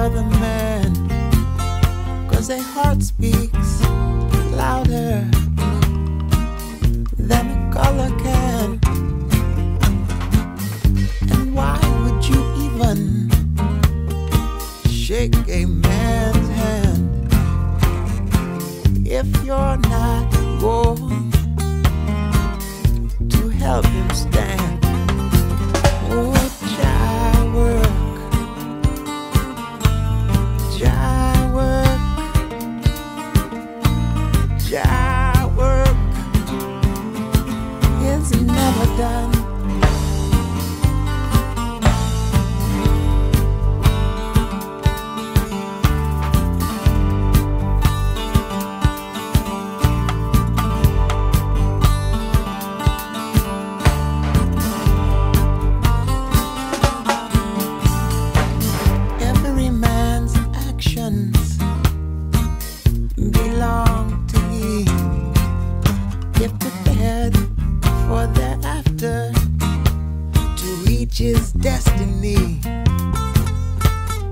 other man. Cause their heart speaks louder than a color can. And why would you even shake a man's hand if you're not going to help him stand? dan his destiny.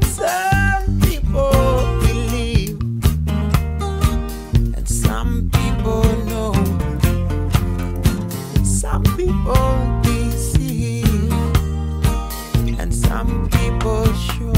Some people believe, and some people know. Some people deceive, and some people show.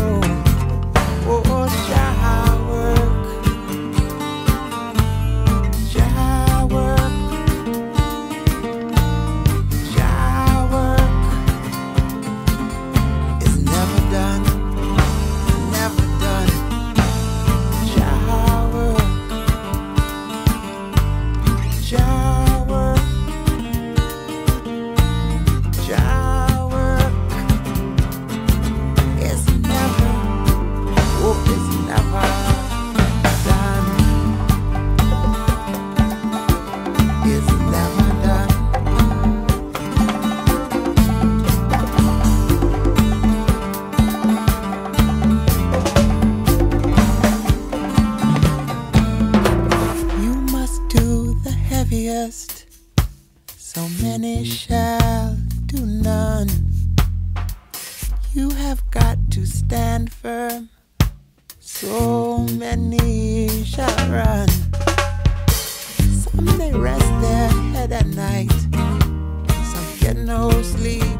So many shall do none. You have got to stand firm, so many shall run. Some they rest their head at night, some get no sleep,